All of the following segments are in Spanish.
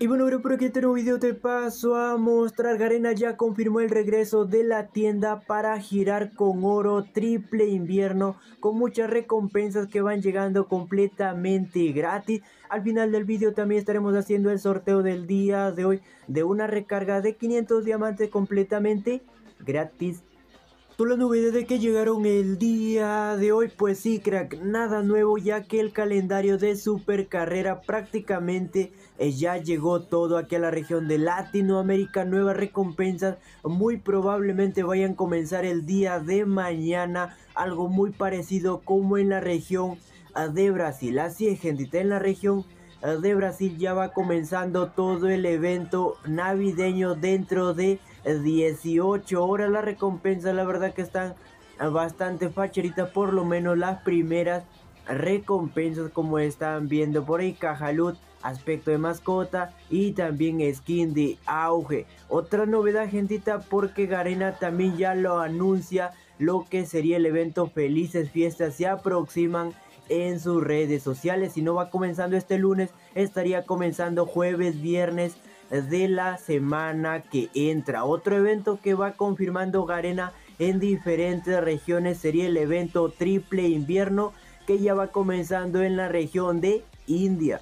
Y bueno, bro, por aquí este nuevo video te paso a mostrar. Garena ya confirmó el regreso de la tienda para girar con oro triple invierno. Con muchas recompensas que van llegando completamente gratis. Al final del video también estaremos haciendo el sorteo del día de hoy de una recarga de 500 diamantes completamente gratis Todas las novedades que llegaron el día de hoy, pues sí, crack, nada nuevo ya que el calendario de Super Carrera prácticamente eh, ya llegó todo aquí a la región de Latinoamérica. Nuevas recompensas muy probablemente vayan a comenzar el día de mañana, algo muy parecido como en la región ah, de Brasil. Así es, gente, en la región ah, de Brasil ya va comenzando todo el evento navideño dentro de 18 horas la recompensa la verdad que están bastante facheritas por lo menos las primeras recompensas como están viendo por ahí Cajalud aspecto de mascota y también skin de auge. Otra novedad gentita porque Garena también ya lo anuncia lo que sería el evento felices fiestas se aproximan en sus redes sociales. Si no va comenzando este lunes estaría comenzando jueves viernes de la semana que entra. Otro evento que va confirmando Garena en diferentes regiones sería el evento triple invierno que ya va comenzando en la región de India.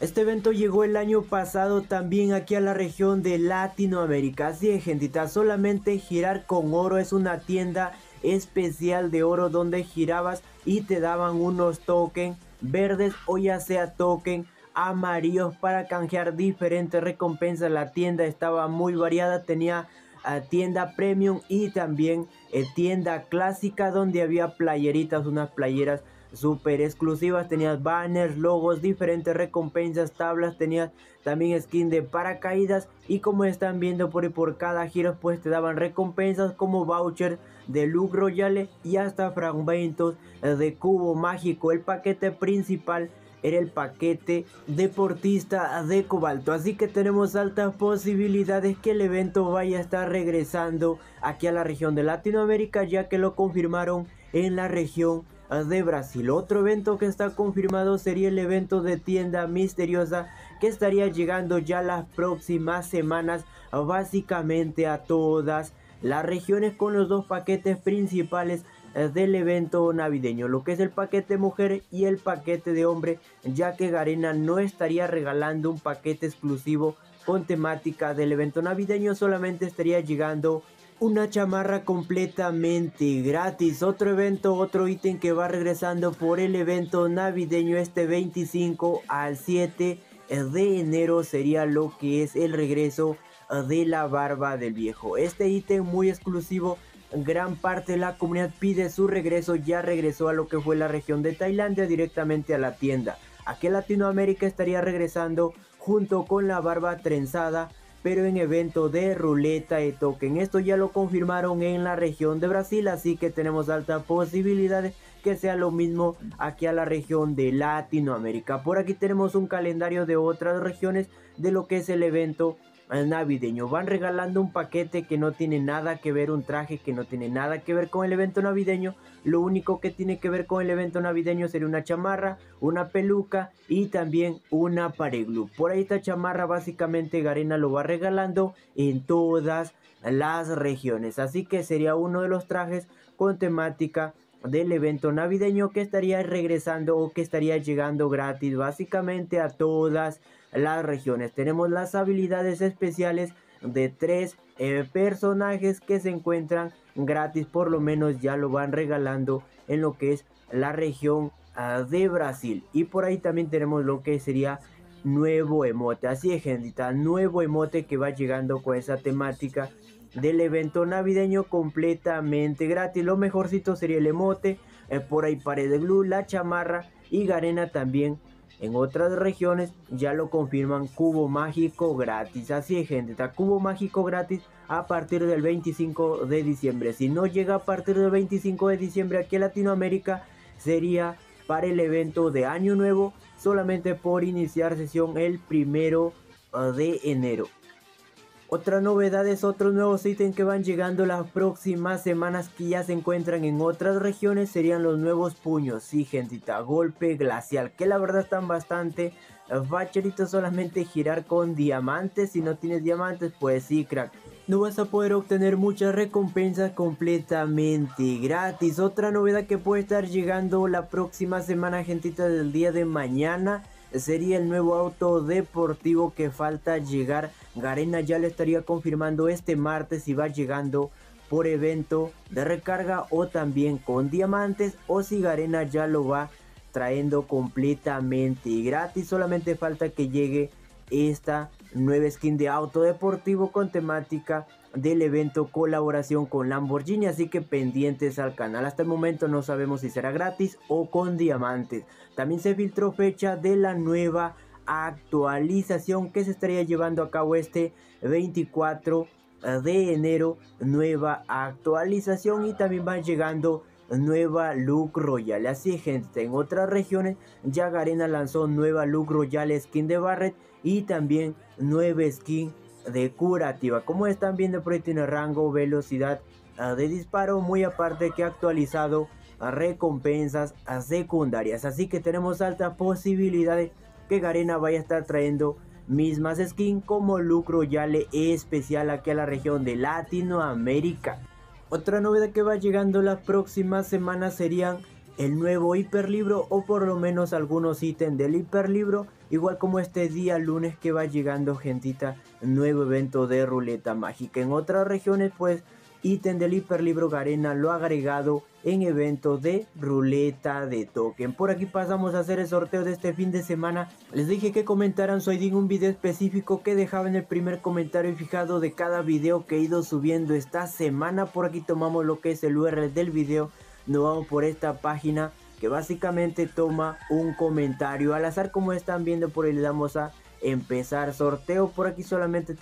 Este evento llegó el año pasado también aquí a la región de Latinoamérica. Así es, gentita, solamente girar con oro es una tienda especial de oro donde girabas y te daban unos tokens verdes o ya sea token amarillos para canjear diferentes recompensas. La tienda estaba muy variada, tenía ah, tienda premium y también eh, tienda clásica donde había playeritas, unas playeras super exclusivas, tenías banners, logos, diferentes recompensas, tablas, tenías también skin de paracaídas y como están viendo por, por cada giro pues te daban recompensas como vouchers de look royale y hasta fragmentos eh, de cubo mágico. El paquete principal era el paquete deportista de cobalto. Así que tenemos altas posibilidades que el evento vaya a estar regresando aquí a la región de Latinoamérica ya que lo confirmaron en la región de Brasil. Otro evento que está confirmado sería el evento de tienda misteriosa que estaría llegando ya las próximas semanas básicamente a todas las regiones con los dos paquetes principales del evento navideño, lo que es el paquete mujer y el paquete de hombre, ya que Garena no estaría regalando un paquete exclusivo con temática del evento navideño, solamente estaría llegando una chamarra completamente gratis. Otro evento, otro ítem que va regresando por el evento navideño este 25 al 7 de enero sería lo que es el regreso de la barba del viejo. Este ítem muy exclusivo gran parte de la comunidad pide su regreso, ya regresó a lo que fue la región de Tailandia directamente a la tienda. Aquí Latinoamérica estaría regresando junto con la barba trenzada, pero en evento de ruleta de token. Esto ya lo confirmaron en la región de Brasil, así que tenemos alta posibilidad que sea lo mismo aquí a la región de Latinoamérica. Por aquí tenemos un calendario de otras regiones de lo que es el evento navideño. Van regalando un paquete que no tiene nada que ver, un traje que no tiene nada que ver con el evento navideño. Lo único que tiene que ver con el evento navideño sería una chamarra, una peluca y también una pareglu. Por ahí esta chamarra básicamente Garena lo va regalando en todas las regiones. Así que sería uno de los trajes con temática del evento navideño que estaría regresando o que estaría llegando gratis básicamente a todas las regiones. Tenemos las habilidades especiales de tres eh, personajes que se encuentran gratis, por lo menos ya lo van regalando en lo que es la región ah, de Brasil. Y por ahí también tenemos lo que sería nuevo emote. Así es, gente, nuevo emote que va llegando con esa temática del evento navideño completamente gratis. Lo mejorcito sería el emote, eh, por ahí pared de glue, la chamarra y Garena también. En otras regiones ya lo confirman cubo mágico gratis. Así es gente, está cubo mágico gratis a partir del 25 de diciembre. Si no llega a partir del 25 de diciembre aquí en Latinoamérica sería para el evento de año nuevo solamente por iniciar sesión el primero de enero. Otra novedad es otros nuevos ítems que van llegando las próximas semanas que ya se encuentran en otras regiones serían los nuevos puños. Sí, gentita, golpe glacial, que la verdad están bastante facherito solamente girar con diamantes. Si no tienes diamantes, pues sí, crack. No vas a poder obtener muchas recompensas completamente gratis. Otra novedad que puede estar llegando la próxima semana, gentita, del día de mañana sería el nuevo auto deportivo que falta llegar. Garena ya lo estaría confirmando este martes y va llegando por evento de recarga o también con diamantes o si Garena ya lo va trayendo completamente gratis. Solamente falta que llegue esta nueva skin de auto deportivo con temática del evento colaboración con Lamborghini así que pendientes al canal. Hasta el momento no sabemos si será gratis o con diamantes. También se filtró fecha de la nueva actualización que se estaría llevando a cabo este 24 de enero. Nueva actualización y también van llegando nueva look royal así gente en otras regiones ya Garena lanzó nueva look royal skin de Barret y también nueva skin de curativa. Como están viendo por ahí tiene rango, velocidad ah, de disparo, muy aparte que ha actualizado recompensas a secundarias. Así que tenemos alta posibilidad de que Garena vaya a estar trayendo mismas skins como lucro le especial aquí a la región de Latinoamérica. Otra novedad que va llegando las próximas semanas serían el nuevo hiperlibro o por lo menos algunos ítems del hiperlibro igual como este día lunes que va llegando gentita nuevo evento de ruleta mágica en otras regiones pues ítem del hiperlibro Garena lo ha agregado en evento de ruleta de token. Por aquí pasamos a hacer el sorteo de este fin de semana. Les dije que comentaran su ID en un video específico que dejaba en el primer comentario fijado de cada video que he ido subiendo esta semana. Por aquí tomamos lo que es el URL del video. Nos vamos por esta página básicamente toma un comentario al azar como están viendo por ahí le damos a empezar sorteo. Por aquí solamente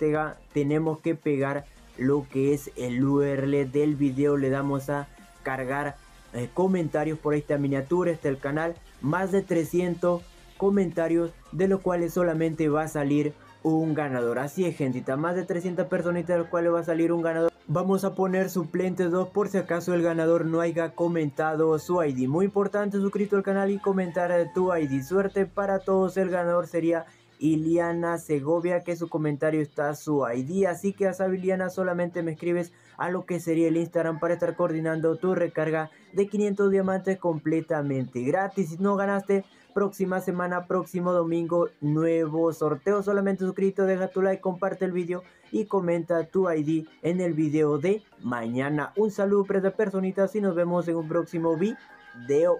tenemos que pegar lo que es el URL del video. Le damos a cargar eh, comentarios por esta miniatura este el canal. Más de 300 comentarios de los cuales solamente va a salir un ganador. Así es gentita más de 300 personitas de los cuales va a salir un ganador Vamos a poner suplente 2 por si acaso el ganador no haya comentado su ID. Muy importante suscrito al canal y comentar tu ID. Suerte para todos. El ganador sería Iliana Segovia que su comentario está su ID. Así que a saber Iliana solamente me escribes a lo que sería el Instagram para estar coordinando tu recarga de 500 diamantes completamente gratis. Si no ganaste próxima semana, próximo domingo, nuevo sorteo. Solamente suscrito, deja tu like, comparte el video y comenta tu ID en el video de mañana. Un saludo para personitas y nos vemos en un próximo video.